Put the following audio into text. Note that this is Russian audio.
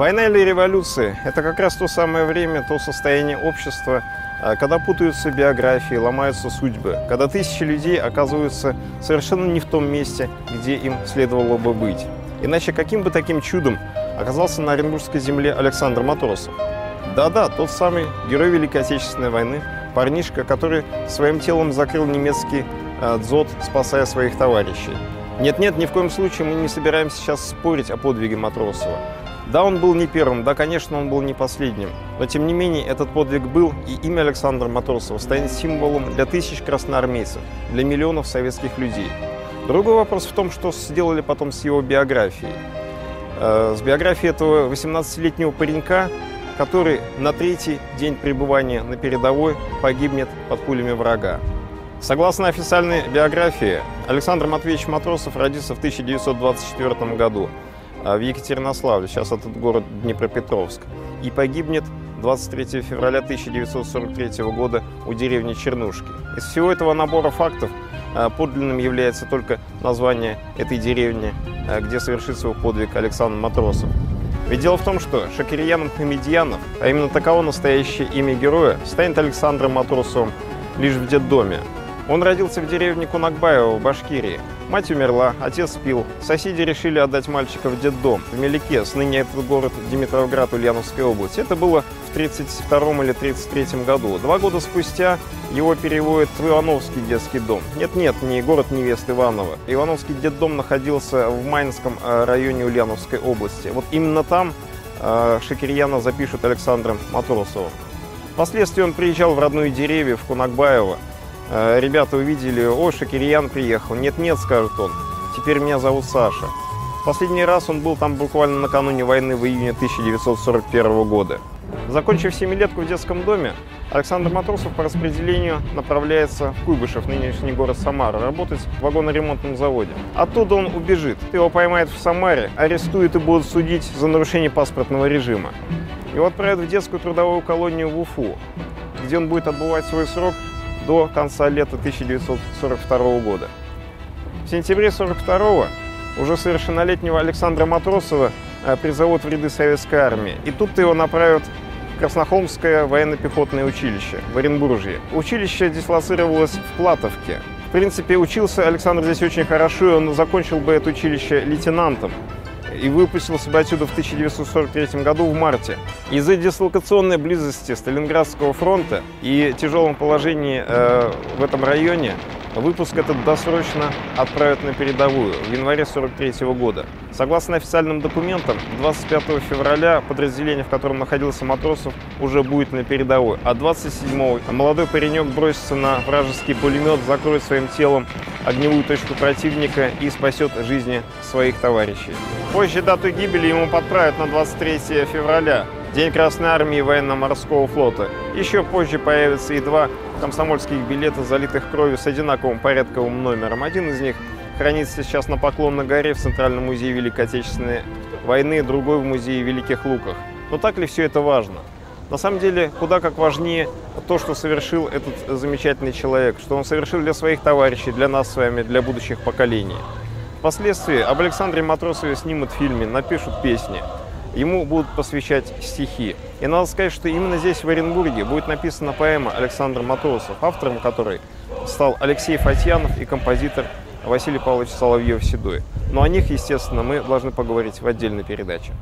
Война или революция – это как раз то самое время, то состояние общества, а, когда путаются биографии, ломаются судьбы, когда тысячи людей оказываются совершенно не в том месте, где им следовало бы быть. Иначе каким бы таким чудом оказался на Оренбургской земле Александр Матросов? Да-да, тот самый герой Великой Отечественной войны, парнишка, который своим телом закрыл немецкий э, дзот, спасая своих товарищей. Нет-нет, ни в коем случае мы не собираемся сейчас спорить о подвиге Матросова. Да, он был не первым, да, конечно, он был не последним, но тем не менее этот подвиг был, и имя Александра Матросова станет символом для тысяч красноармейцев, для миллионов советских людей. Другой вопрос в том, что сделали потом с его биографией. Э, с биографией этого 18-летнего паренька, который на третий день пребывания на передовой погибнет под пулями врага. Согласно официальной биографии, Александр Матвеевич Матросов родился в 1924 году в Екатеринославле, сейчас этот город Днепропетровск, и погибнет 23 февраля 1943 года у деревни Чернушки. Из всего этого набора фактов подлинным является только название этой деревни, где совершит свой подвиг Александр Матросов. Ведь дело в том, что Шакирьян Хамедьянов, а именно таково настоящее имя героя, станет Александром Матросовым лишь в детдоме. Он родился в деревне Кунакбаево в Башкирии. Мать умерла, отец пил. Соседи решили отдать мальчика в детдом в Мелике, с ныне этот город Димитровград Ульяновской области. Это было в 1932 или 1933 году. Два года спустя его переводят в Ивановский детский дом. Нет-нет, не город невест Иванова. Ивановский детдом находился в Майнском э, районе Ульяновской области. Вот именно там э, Шакирьяна запишут Александром Матросовым. Впоследствии он приезжал в родную деревню в Кунакбаево, ребята увидели, о, Шакирьян приехал. Нет-нет, скажет он, теперь меня зовут Саша. Последний раз он был там буквально накануне войны в июне 1941 года. Закончив семилетку в детском доме, Александр Матросов по распределению направляется в Куйбышев, нынешний город Самара, работать в вагоноремонтном заводе. Оттуда он убежит. Его поймают в Самаре, арестуют и будут судить за нарушение паспортного режима. Его отправят в детскую трудовую колонию в Уфу, где он будет отбывать свой срок до конца лета 1942 года. В сентябре 1942 уже совершеннолетнего Александра Матросова э, призовут в ряды советской армии. И тут его направят в Краснохолмское военно-пехотное училище в Оренбурге. Училище дислоцировалось в Платовке. В принципе, учился Александр здесь очень хорошо, и он закончил бы это училище лейтенантом и выпустился бы отсюда в 1943 году в марте. Из-за дислокационной близости Сталинградского фронта и тяжелом положении э, в этом районе Выпуск этот досрочно отправят на передовую в январе 1943 года. Согласно официальным документам, 25 февраля подразделение, в котором находился Матросов, уже будет на передовой, а 27 молодой паренек бросится на вражеский пулемет, закроет своим телом огневую точку противника и спасет жизни своих товарищей. Позже дату гибели ему подправят на 23 февраля, День Красной Армии Военно-Морского флота. Еще позже появятся и два комсомольских билета, залитых кровью с одинаковым порядковым номером. Один из них хранится сейчас на Поклонной горе в Центральном музее Великой Отечественной войны, другой в музее Великих Луках. Но так ли все это важно? На самом деле, куда как важнее то, что совершил этот замечательный человек, что он совершил для своих товарищей, для нас с вами, для будущих поколений. Впоследствии об Александре Матросове снимут фильмы, напишут песни ему будут посвящать стихи. И надо сказать, что именно здесь, в Оренбурге, будет написана поэма Александра Матросов, автором которой стал Алексей Фатьянов и композитор Василий Павлович Соловьев-Седой. Но о них, естественно, мы должны поговорить в отдельной передаче.